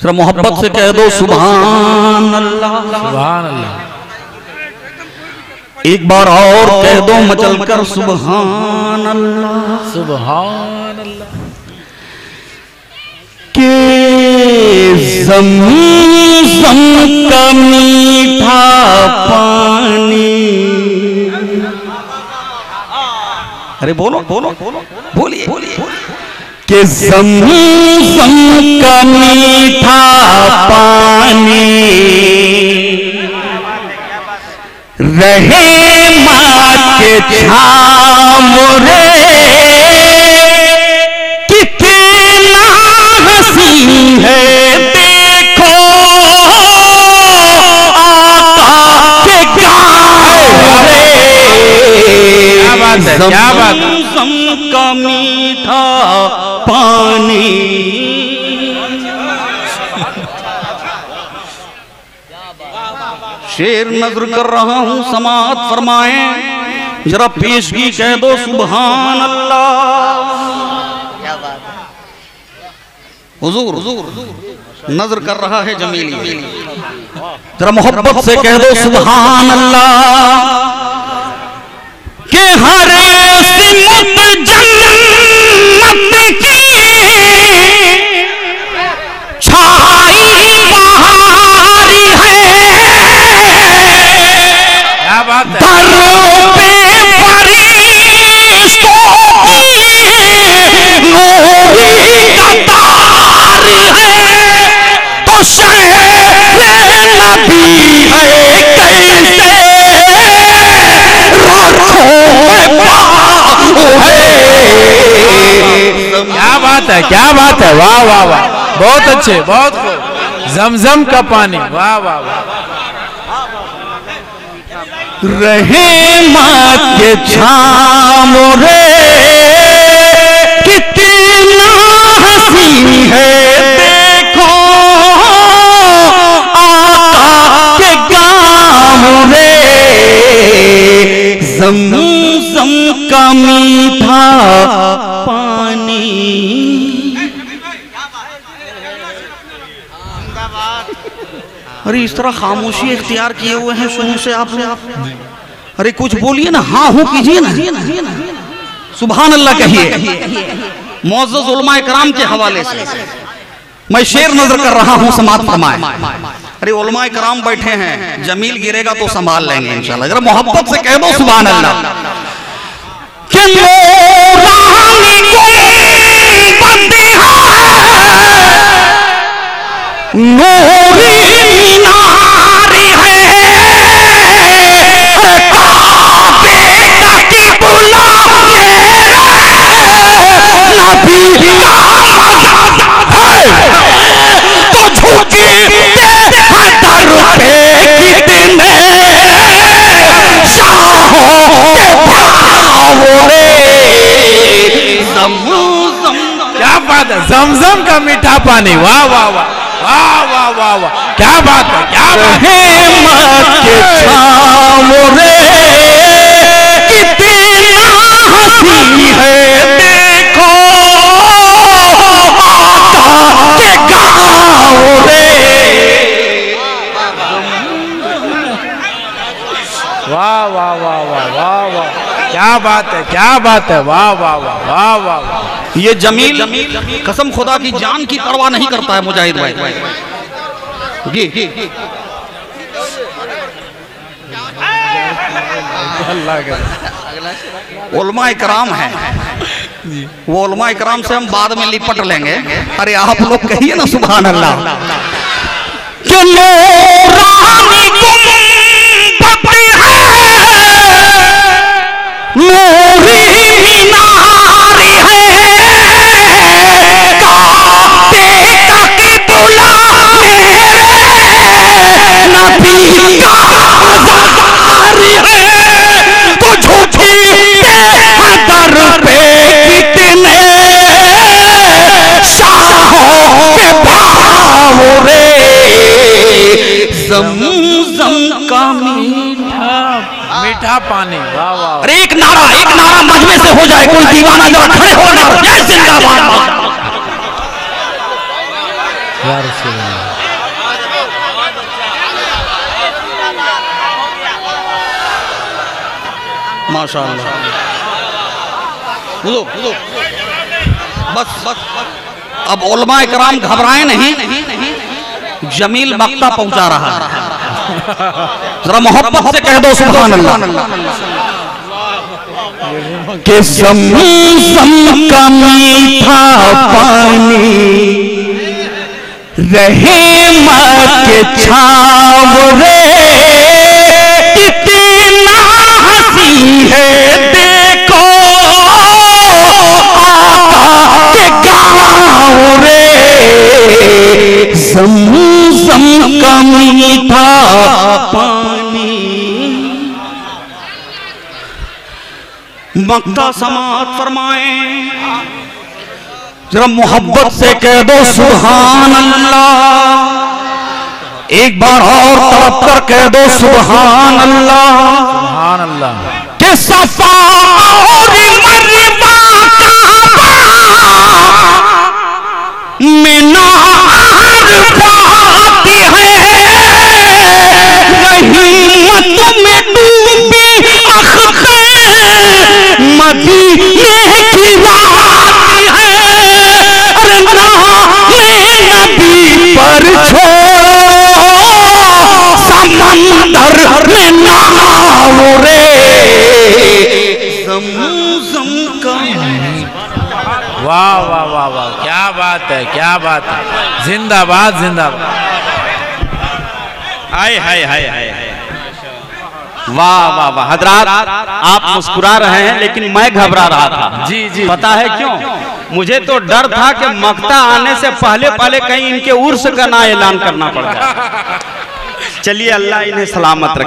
जरा मोहब्बत से कह दो सुभान अल्लाह अल्लाह एक बार और कह दो मचल कर सुभान अल्लाह सुभान अल्लाह के ज़मीन का मीठा पानी। अरे बोलो बोलो बोलो बोलिए बोलिए। के जमूसम का मीठा पानी। रहे माँ के छाम रे। बात है, क्या बात है। का मीठा पानी। शेर नज़र कर रहा हूँ समात फरमाए जरा पेशगी कह दो सुबहान अल्लाह हुजूर हुजूर नज़र कर रहा है जमीली जरा मोहब्बत से कह दो सुबहान अल्लाह क्या बात है, क्या बात है? वाह वाह वाह। बहुत अच्छे, बहुत जमजम का पानी। वाह वाह वाह। रहे मात के छाम रे। अरे इस तरह खामोशी इख्तियार किए हुए हैं शुरू से आप अरे कुछ बोलिए ना हाँ हो कीजिए ना। सुबहान अल्लाह कहिए। मोज़ उलमा कराम के हवाले से। मैं शेर नज़र कर रहा हूँ समात फरमाए। अरे उलमा कराम बैठे हैं जमील गिरेगा तो संभाल लेंगे इंशाल्लाह। जरा मोहब्बत से कह दो सुबहान अल्लाह जमजम का मीठा पानी वाह वाह वाह वाह वाह वाह वाह क्या बात है क्या बात है हिम्मत के रे कितना हसी है देखो के गाँव रे वाह वाह वाह वाह वाह वाह क्या बात है क्या बात है वाह वाह वाह वाह वाह ये जमील कसम खुदा की जान की परवाह नहीं करता है मुजाहिद भाई। जी उलमा कराम है। वो उलमा कराम से हम बाद में लिपट लेंगे। अरे आप लोग कहिए ना सुबहान अल्लाह कि नूरानी जमजम का मीठा मीठा पानी। अरे एक नारा एक नारा मजमे से हो जाए कोई दीवाना जरा खड़े हो नारा जय जिंदाबाद। माशाल्लाह। हुजूर, हुजूर। बस बस अब उलमा कराम घबराए नहीं। जमील मक्ता पहुँचा रहा है। जरा मोहब्बत से कह दो सुभान अल्लाह। कि समसम का मीठा पानी। रहे माँ के छाव रे। समसम का मीठा पानी। मक्ता समात फरमाए जरा मोहब्बत से कह दो सुभान अल्लाह एक बार और तड़प कर कह दो सुभान अल्लाह सुभान अल्लाह के सफ़ा और की है। अरे नबी पर छोड़ो। समंदर में नाव रे। जमजम का वाह वाह वाह वाह क्या बात है क्या बात है। जिंदाबाद जिंदाबाद। हाय हाय हाय हाय। वाह वाह वाह। हजरात आप मुस्कुरा रहे हैं लेकिन मैं घबरा रहा था। जी, जी। पता है क्यों? मुझे तो डर था कि मक्ता आने से पहले पहले कहीं इनके उर्स का ना ऐलान करना पड़ जाए। चलिए अल्लाह इन्हें सलामत रखे।